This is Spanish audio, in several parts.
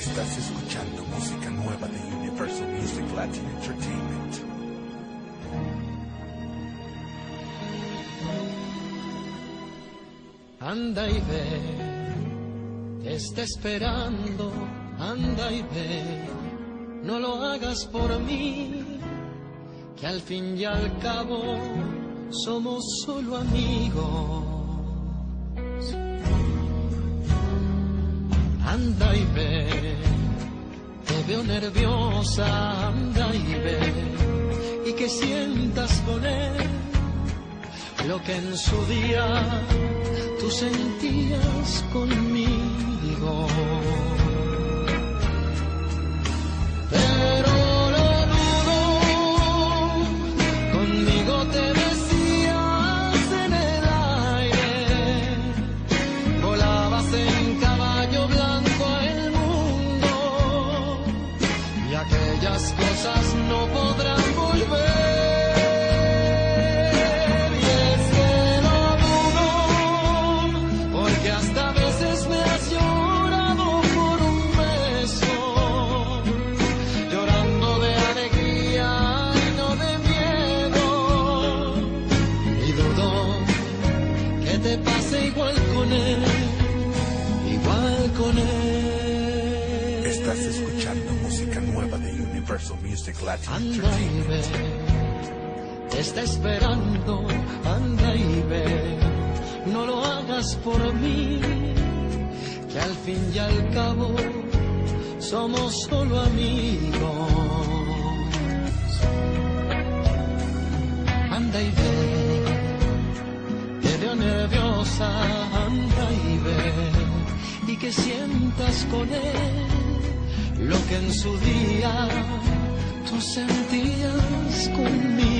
Estás escuchando música nueva de Universal Music Latin Entertainment. Anda y ve, te está esperando, anda y ve, no lo hagas por mí, que al fin y al cabo somos solo amigos. Anda y ve, te veo nerviosa, anda y ve, y que sientas con él lo que en su día tú sentías conmigo. Pase igual con él, igual con él. Estás escuchando música nueva de Universal Music Latin Anda y ve, te está esperando, anda y ve, no lo hagas por mí, que al fin y al cabo somos solo amigos. Anda y ve, nerviosa, anda y ve, y que sientas con él lo que en su día tú sentías conmigo.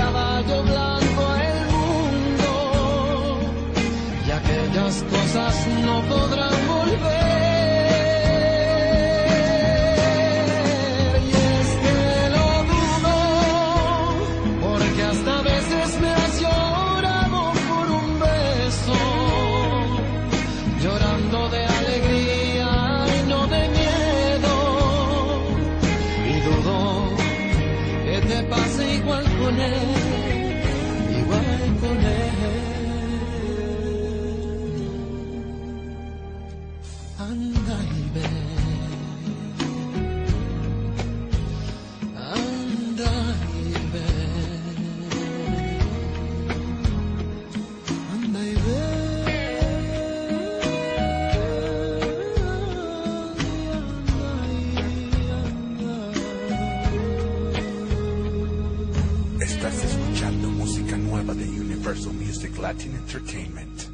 caballo blanco el mundo y aquellas cosas no podrán volver. Estás escuchando música nueva de Universal Music Latin Entertainment.